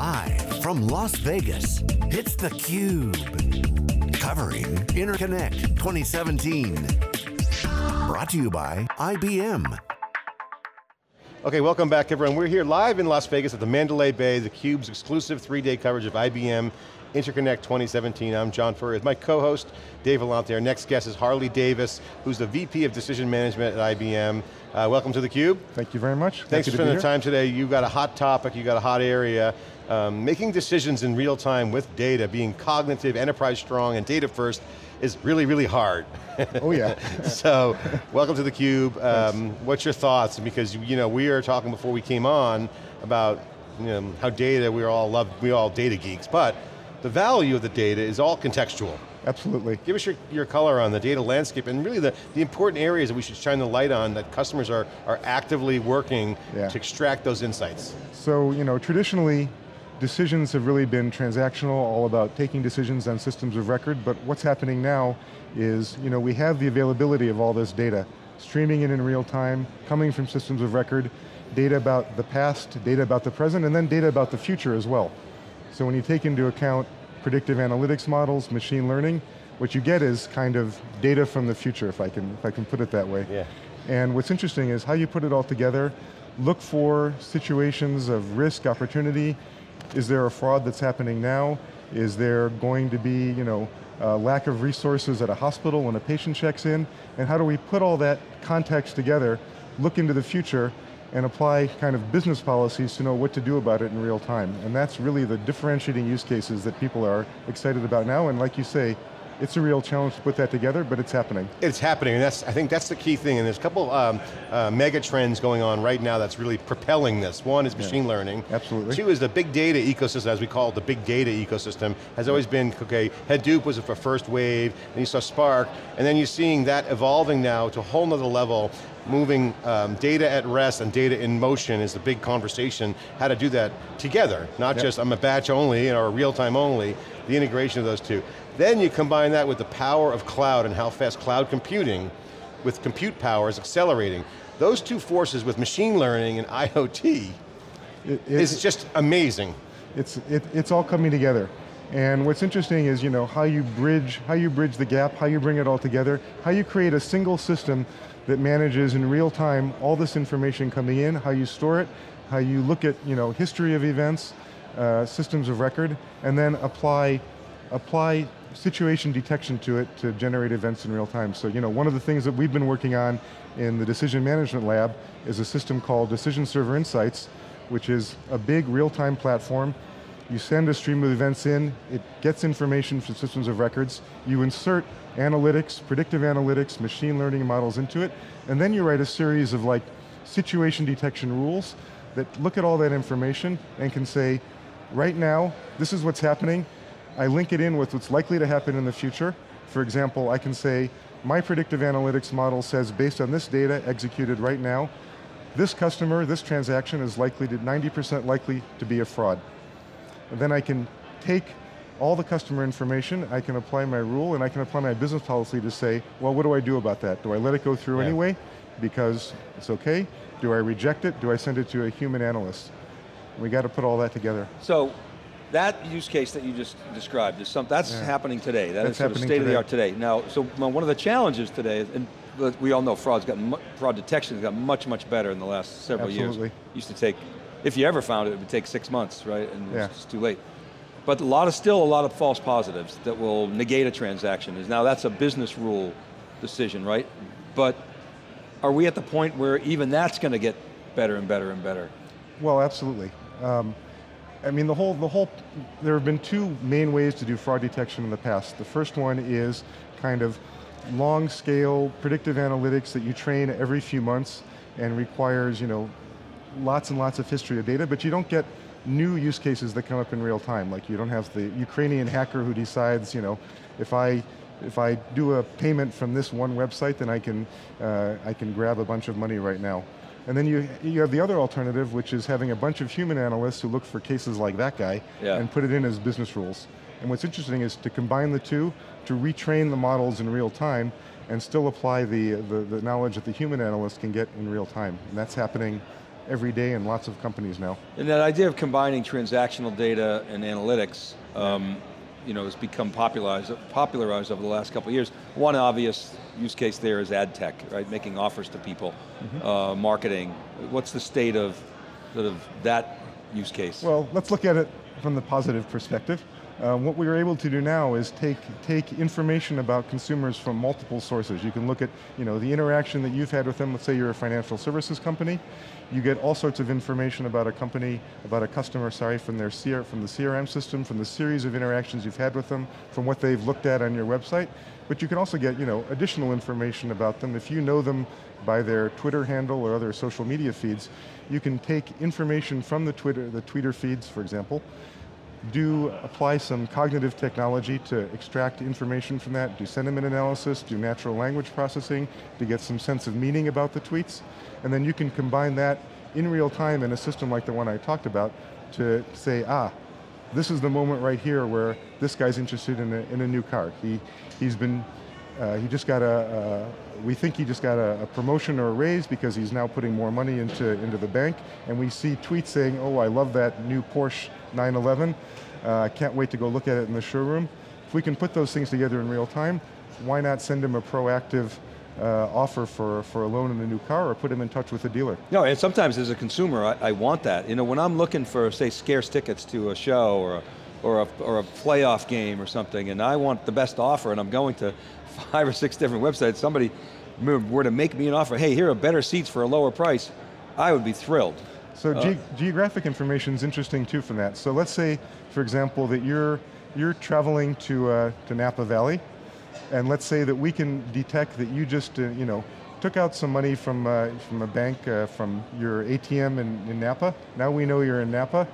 Live from Las Vegas, it's theCUBE. Covering Interconnect 2017. Brought to you by IBM. Okay, welcome back everyone. We're here live in Las Vegas at the Mandalay Bay, theCUBE's exclusive three-day coverage of IBM Interconnect 2017. I'm John Furrier. My co-host, Dave Vellante. Our next guest is Harley Davis, who's the VP of Decision Management at IBM. Uh, welcome to theCUBE. Thank you very much. Thanks for spending the time today. You've got a hot topic, you've got a hot area. Um, making decisions in real time with data, being cognitive, enterprise strong, and data first is really, really hard. Oh yeah. so, welcome to theCUBE. Um, what's your thoughts? Because you know, we were talking before we came on about you know, how data, we all love, we all data geeks, but the value of the data is all contextual. Absolutely. Give us your, your color on the data landscape and really the, the important areas that we should shine the light on that customers are, are actively working yeah. to extract those insights. So, you know, traditionally, decisions have really been transactional, all about taking decisions on systems of record, but what's happening now is, you know, we have the availability of all this data, streaming it in real time, coming from systems of record, data about the past, data about the present, and then data about the future as well. So when you take into account predictive analytics models, machine learning, what you get is kind of data from the future, if I can, if I can put it that way. Yeah. And what's interesting is how you put it all together, look for situations of risk, opportunity. Is there a fraud that's happening now? Is there going to be, you know, lack of resources at a hospital when a patient checks in? And how do we put all that context together, look into the future, and apply kind of business policies to know what to do about it in real time. And that's really the differentiating use cases that people are excited about now, and like you say, it's a real challenge to put that together, but it's happening. It's happening, and that's, I think that's the key thing, and there's a couple um, uh, mega trends going on right now that's really propelling this. One is machine yeah, learning. Absolutely. Two is the big data ecosystem, as we call it, the big data ecosystem, has always been, okay, Hadoop was the first wave, and you saw Spark, and then you're seeing that evolving now to a whole nother level, moving um, data at rest and data in motion is the big conversation, how to do that together, not yep. just I'm a batch only or real time only, the integration of those two. Then you combine that with the power of cloud and how fast cloud computing with compute power is accelerating. Those two forces with machine learning and IoT it, it, is just amazing. It's, it, it's all coming together. And what's interesting is you know, how you bridge, how you bridge the gap, how you bring it all together, how you create a single system that manages in real time all this information coming in, how you store it, how you look at you know, history of events, uh, systems of record, and then apply, apply situation detection to it to generate events in real time. So you know, one of the things that we've been working on in the decision management lab is a system called Decision Server Insights, which is a big real-time platform. You send a stream of events in, it gets information from systems of records, you insert analytics, predictive analytics, machine learning models into it, and then you write a series of like situation detection rules that look at all that information and can say, right now, this is what's happening, I link it in with what's likely to happen in the future. For example, I can say, my predictive analytics model says based on this data executed right now, this customer, this transaction is likely to, 90% likely to be a fraud. Then I can take all the customer information, I can apply my rule, and I can apply my business policy to say, well, what do I do about that? Do I let it go through yeah. anyway, because it's okay? Do I reject it? Do I send it to a human analyst? We got to put all that together. So, that use case that you just described is something that's yeah. happening today. That that's is sort of state today. of the art today. Now, so one of the challenges today, and we all know fraud's gotten fraud detection has got much much better in the last several Absolutely. years. Used to take, if you ever found it, it would take six months, right? And yeah. it's too late. But a lot of still a lot of false positives that will negate a transaction. Is now that's a business rule decision, right? But are we at the point where even that's going to get better and better and better? Well, absolutely. Um, I mean, the whole, the whole, there have been two main ways to do fraud detection in the past. The first one is kind of long scale predictive analytics that you train every few months and requires, you know, lots and lots of history of data, but you don't get new use cases that come up in real time. Like you don't have the Ukrainian hacker who decides, you know, if I if I do a payment from this one website, then I can uh, I can grab a bunch of money right now. And then you, you have the other alternative, which is having a bunch of human analysts who look for cases like that guy yeah. and put it in as business rules. And what's interesting is to combine the two, to retrain the models in real time, and still apply the, the, the knowledge that the human analyst can get in real time. And that's happening every day in lots of companies now. And that idea of combining transactional data and analytics, um, you know, has become popularized, popularized over the last couple of years. One obvious use case there is ad tech, right? Making offers to people, mm -hmm. uh, marketing. What's the state of sort of that use case? Well, let's look at it from the positive perspective. Uh, what we are able to do now is take, take information about consumers from multiple sources. You can look at you know, the interaction that you've had with them, let's say you're a financial services company, you get all sorts of information about a company, about a customer, sorry, from, their CR, from the CRM system, from the series of interactions you've had with them, from what they've looked at on your website, but you can also get you know, additional information about them. If you know them by their Twitter handle or other social media feeds, you can take information from the Twitter, the Twitter feeds, for example, do apply some cognitive technology to extract information from that, do sentiment analysis, do natural language processing to get some sense of meaning about the tweets, and then you can combine that in real time in a system like the one I talked about to say, ah, this is the moment right here where this guy's interested in a, in a new car. He, he's been, uh, he just got a, a, we think he just got a, a, promotion or a raise because he's now putting more money into, into the bank, and we see tweets saying, oh, I love that new Porsche 911. I uh, can't wait to go look at it in the showroom. If we can put those things together in real time, why not send him a proactive uh, offer for, for a loan in a new car or put him in touch with a dealer. No, and sometimes as a consumer, I, I, want that. You know, when I'm looking for, say, scarce tickets to a show or a, or a, or a playoff game or something, and I want the best offer, and I'm going to five or six different websites, somebody were to make me an offer, hey, here are better seats for a lower price, I would be thrilled. So uh, ge geographic information is interesting too from that. So let's say, for example, that you're, you're traveling to, uh, to Napa Valley, and let's say that we can detect that you just, uh, you know, took out some money from, uh, from a bank, uh, from your ATM in, in Napa. Now we know you're in Napa.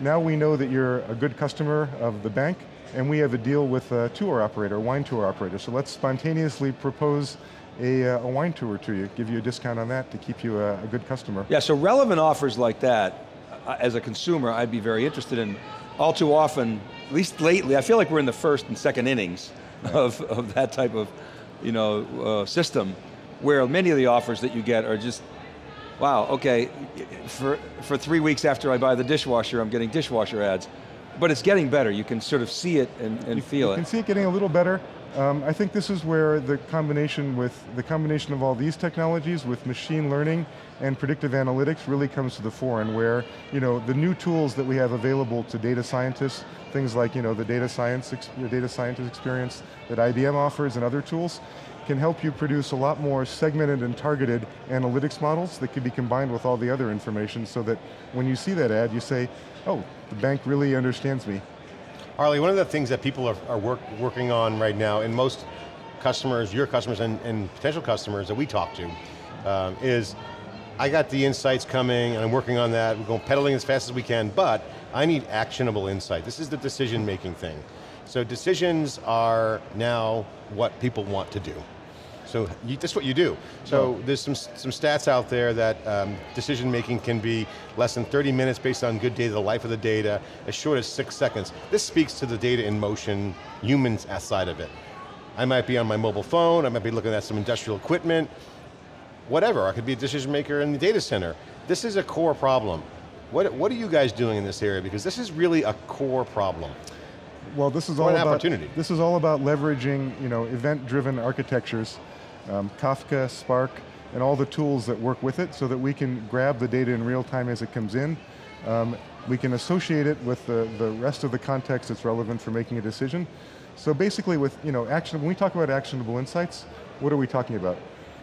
Now we know that you're a good customer of the bank, and we have a deal with a tour operator, a wine tour operator. So let's spontaneously propose a, uh, a, wine tour to you, give you a discount on that to keep you a, a good customer. Yeah, so relevant offers like that, uh, as a consumer, I'd be very interested in. All too often, at least lately, I feel like we're in the first and second innings right. of, of that type of you know, uh, system, where many of the offers that you get are just, wow, okay, for, for three weeks after I buy the dishwasher, I'm getting dishwasher ads. But it's getting better, you can sort of see it and, and you, feel you it. You can see it getting a little better. Um, I think this is where the combination with the combination of all these technologies with machine learning and predictive analytics really comes to the fore and where you know the new tools that we have available to data scientists, things like you know the data science the data scientist experience that IBM offers and other tools can help you produce a lot more segmented and targeted analytics models that can be combined with all the other information so that when you see that ad you say, oh, the bank really understands me. Harley, one of the things that people are, are work, working on right now, and most customers, your customers and, and potential customers that we talk to, um, is I got the insights coming and I'm working on that, we're going pedaling as fast as we can, but I need actionable insight. This is the decision making thing. So decisions are now what people want to do. So you, that's what you do. So there's some, some stats out there that um, decision making can be less than 30 minutes based on good data, the life of the data, as short as six seconds. This speaks to the data in motion, humans side of it. I might be on my mobile phone, I might be looking at some industrial equipment, whatever, I could be a decision maker in the data center. This is a core problem. What, what are you guys doing in this area? Because this is really a core problem. Well, this is all about opportunity. This is all about leveraging, you know, event-driven architectures um, Kafka, Spark, and all the tools that work with it so that we can grab the data in real time as it comes in. Um, we can associate it with the, the rest of the context that's relevant for making a decision. So basically with, you know, action, when we talk about actionable insights, what are we talking about?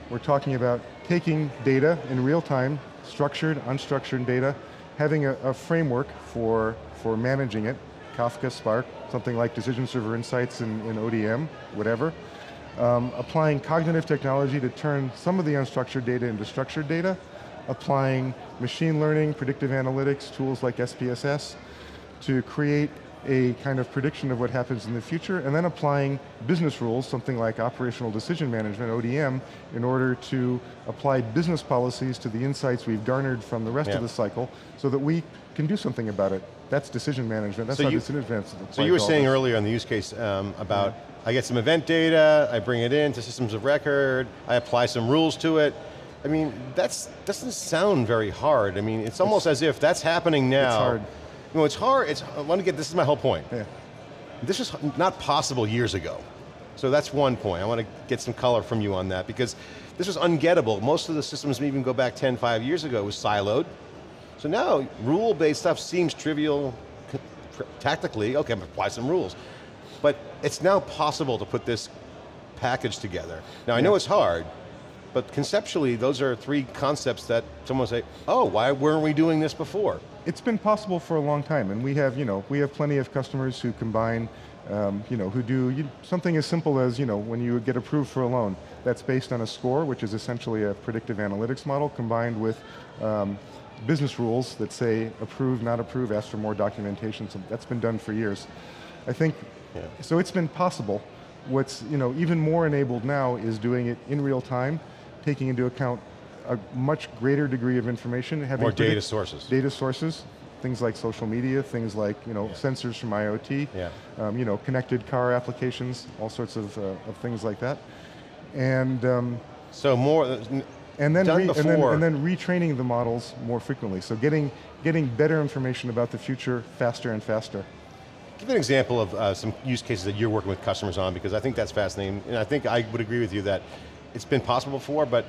We're talking about taking data in real time, structured, unstructured data, having a, a framework for, for managing it, Kafka, Spark, something like Decision Server Insights in, in ODM, whatever, um, applying cognitive technology to turn some of the unstructured data into structured data, applying machine learning, predictive analytics, tools like SPSS, to create a kind of prediction of what happens in the future, and then applying business rules, something like operational decision management, ODM, in order to apply business policies to the insights we've garnered from the rest yeah. of the cycle, so that we can do something about it. That's decision management, that's so how you, decision So you were saying earlier on the use case um, about I get some event data, I bring it in to systems of record, I apply some rules to it, I mean, that's doesn't sound very hard. I mean, it's almost as if that's happening now. It's hard. You know, it's hard. It's, I want to get, this is my whole point. Yeah. This was not possible years ago. So that's one point. I want to get some color from you on that because this was ungettable. Most of the systems even go back 10, 5 years ago was siloed. So now rule-based stuff seems trivial tactically, okay, I apply some rules. But it's now possible to put this package together. Now I know it's hard, but conceptually those are three concepts that someone will say, oh, why weren't we doing this before? It's been possible for a long time, and we have, you know, we have plenty of customers who combine, um, you know, who do you, something as simple as, you know, when you get approved for a loan, that's based on a score, which is essentially a predictive analytics model combined with um, business rules that say approve, not approve, ask for more documentation. So that's been done for years. I think, yeah. so it's been possible. What's you know even more enabled now is doing it in real time, taking into account a much greater degree of information. Having more data sources. Data sources, things like social media, things like you know yeah. sensors from IoT, yeah. um, you know connected car applications, all sorts of, uh, of things like that. And um, so more, and then, and then, and then retraining the models more frequently. So getting getting better information about the future faster and faster. Give an example of uh, some use cases that you're working with customers on because I think that's fascinating, and I think I would agree with you that it's been possible before, but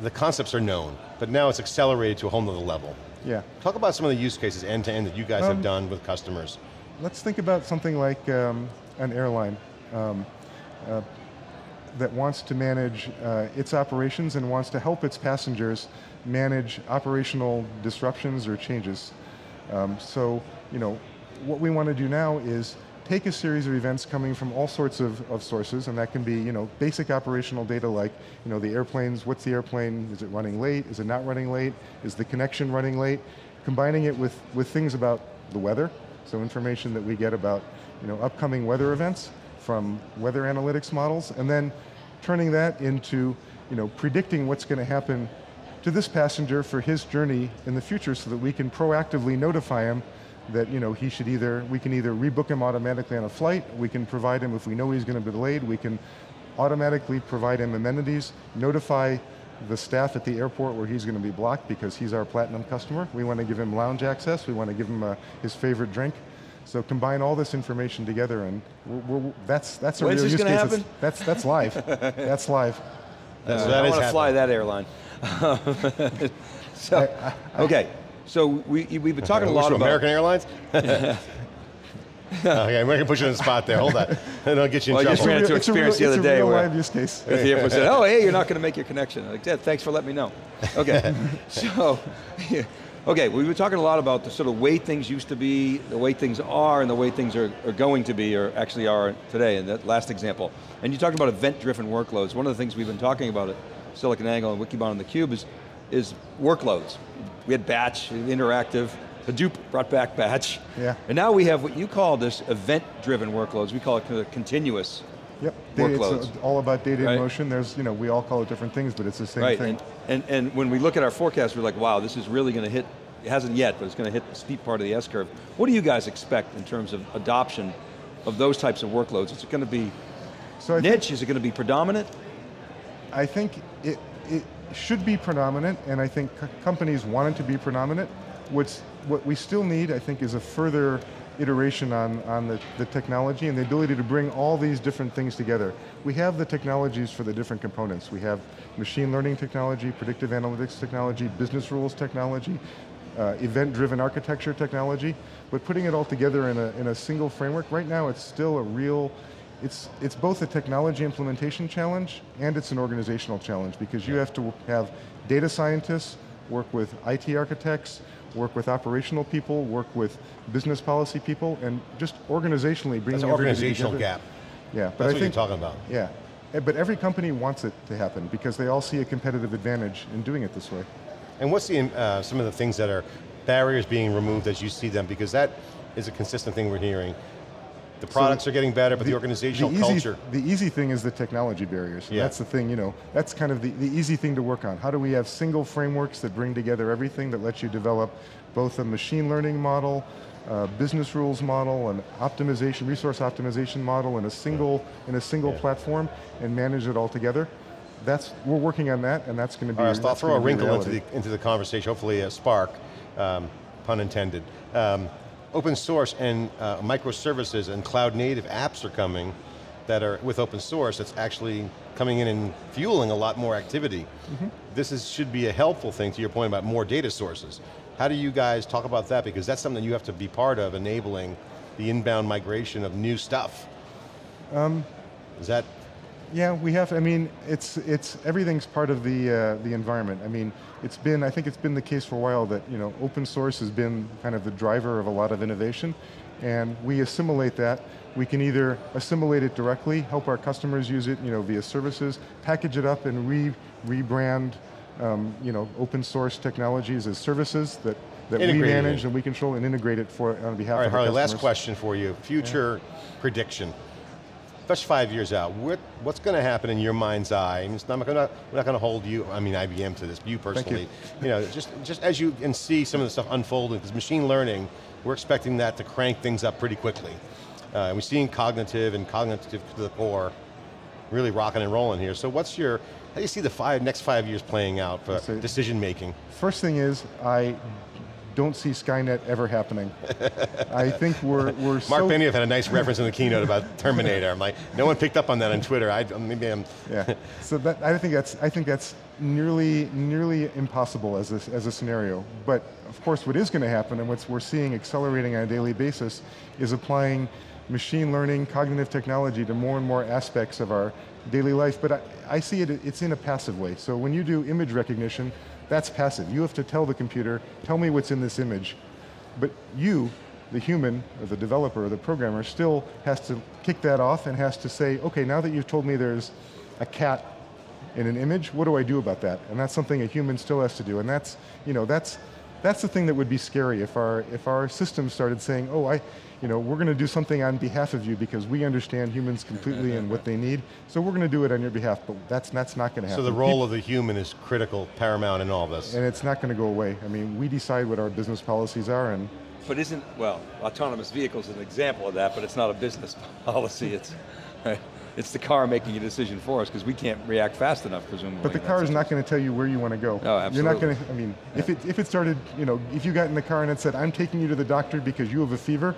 the concepts are known, but now it's accelerated to a whole nother level. Yeah. Talk about some of the use cases end to end that you guys um, have done with customers. Let's think about something like um, an airline. Um, uh, that wants to manage uh, its operations and wants to help its passengers manage operational disruptions or changes. Um, so, you know, what we want to do now is take a series of events coming from all sorts of, of sources, and that can be, you know, basic operational data like, you know, the airplanes, what's the airplane, is it running late, is it not running late, is the connection running late, combining it with, with things about the weather, so information that we get about, you know, upcoming weather events, from weather analytics models, and then turning that into you know, predicting what's going to happen to this passenger for his journey in the future so that we can proactively notify him that you know, he should either, we can either rebook him automatically on a flight, we can provide him, if we know he's going to be delayed, we can automatically provide him amenities, notify the staff at the airport where he's going to be blocked because he's our platinum customer. We want to give him lounge access, we want to give him a, uh, his favorite drink. So combine all this information together, and we're, we're, that's that's a When's real use case. Happen? That's that's live. that's live. That's, uh, I want to fly that airline. so, I, I, okay, so we we've been talking a lot about American Airlines. okay, I'm going to put you on the spot there. Hold that. I don't get you in well, trouble. I just ran into experience real, the other day where live use case. the airport said, "Oh, hey, you're not going to make your connection." I'm like, yeah, thanks for letting me know. Okay, so. Yeah. Okay, we've been talking a lot about the sort of way things used to be, the way things are, and the way things are, are going to be, or actually are today, in that last example. And you talked about event-driven workloads. One of the things we've been talking about at SiliconANGLE and Wikibon and theCUBE is, is workloads. We had batch, interactive, Hadoop brought back batch. Yeah. And now we have what you call this event-driven workloads. We call it continuous Yep. Workloads. It's all about data right. in motion. There's, you know, we all call it different things, but it's the same right. thing. And, and, and when we look at our forecast, we're like, wow, this is really going to hit, it hasn't yet, but it's going to hit the steep part of the S-curve. What do you guys expect in terms of adoption of those types of workloads? Is it going to be so niche? Is it going to be predominant? I think it, it should be predominant, and I think companies want it to be predominant. What's, what we still need, I think, is a further iteration on, on the, the technology and the ability to bring all these different things together. We have the technologies for the different components. We have machine learning technology, predictive analytics technology, business rules technology, uh, event-driven architecture technology, but putting it all together in a, in a single framework, right now it's still a real, it's, it's both a technology implementation challenge and it's an organizational challenge because you have to have data scientists, work with IT architects, work with operational people, work with business policy people, and just organizationally bring That's an organizational gap. Yeah, but That's I what think, you're talking about. Yeah, eh, but every company wants it to happen because they all see a competitive advantage in doing it this way. And what's the, uh, some of the things that are barriers being removed as you see them? Because that is a consistent thing we're hearing. The products so are getting better, but the, the organizational the easy, culture. The easy thing is the technology barriers. Yeah. That's the thing, you know, that's kind of the, the easy thing to work on. How do we have single frameworks that bring together everything that lets you develop both a machine learning model, a business rules model, an optimization, resource optimization model in a single, in a single yeah. platform and manage it all together? that's, we're working on that and that's going to be All right, I'll throw a wrinkle into the, into the conversation, hopefully a spark, um, pun intended. Um, open source and uh, microservices and cloud native apps are coming that are with open source that's actually coming in and fueling a lot more activity. Mm-hmm. This is, should be a helpful thing to your point about more data sources. How do you guys talk about that? Because that's something you have to be part of, enabling the inbound migration of new stuff. Um, is that yeah, we have. I mean, it's it's everything's part of the uh, the environment. I mean, it's been. I think it's been the case for a while that you know open source has been kind of the driver of a lot of innovation, and we assimilate that. We can either assimilate it directly, help our customers use it, you know, via services, package it up and re rebrand, um, you know, open source technologies as services that that we manage and we control and integrate it for on behalf All right, of Harley, customers. last question for you. Future yeah. prediction. That's five years out. What, what's going to happen in your mind's eye? I mean, not we're not going to hold you, I mean IBM to this, you personally. Thank You. you. know, just, just as you can see some of the stuff unfolding, because machine learning, we're expecting that to crank things up pretty quickly. Uh, we're seeing cognitive and cognitive to the core really rocking and rolling here. So what's your, how do you see the five, next five years playing out for decision making? First thing is, I don't see Skynet ever happening. I think we're, we're Mark so Benioff had a nice reference in the keynote about Terminator. I'm like, no one picked up on that on Twitter. I, maybe I'm. yeah, so that, I think that's, I think that's nearly, nearly impossible as a, as a scenario. But of course what is going to happen and what we're seeing accelerating on a daily basis is applying machine learning, cognitive technology to more and more aspects of our daily life, but I, I see it, it's in a passive way. So when you do image recognition, that's passive. You have to tell the computer, tell me what's in this image. But you, the human, or the developer, or the programmer, still has to kick that off and has to say, okay, now that you've told me there's a cat in an image, what do I do about that? And that's something a human still has to do. And that's, you know, that's, that's the thing that would be scary if our, if our system started saying, oh, I, you know, we're going to do something on behalf of you because we understand humans completely and what they need, so we're going to do it on your behalf, but that's, that's not going to happen. So the role of the human is critical, paramount in all this. And it's not going to go away. I mean, we decide what our business policies are and but isn't, well, autonomous vehicles is an example of that, but it's not a business policy, it's, right? It's the car making a decision for us because we can't react fast enough, presumably. But the car is not going to tell you where you want to go. No, absolutely. You're not going to, I mean, yeah. if, it, if it started, you know, if you got in the car and it said, I'm taking you to the doctor because you have a fever,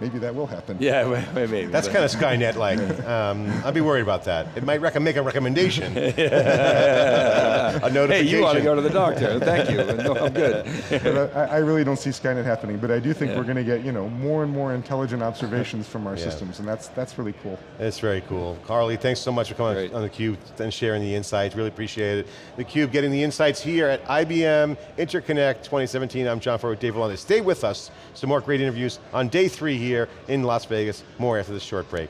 maybe that will happen. Yeah, maybe. That's kind of Skynet-like. Um, I'd be worried about that. It might rec make a recommendation. a notification. Hey, you ought to go to the doctor. Thank you. No, I'm good. but I, I, really don't see Skynet happening, but I do think yeah. we're going to get you know more and more intelligent observations from our yeah. systems, and that's that's really cool. It's very cool. Harley, thanks so much for coming Great. on theCUBE and sharing the insights. Really appreciate it. theCUBE getting the insights here at IBM Interconnect 2017. I'm John Furrier with Dave Vellante. Stay with us. Some more great interviews on day three here in Las Vegas. More after this short break.